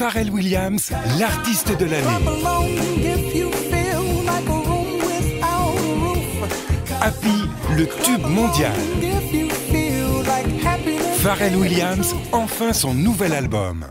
Pharrell Williams, l'artiste de l'année. Happy, le tube mondial. Pharrell Williams, enfin son nouvel album.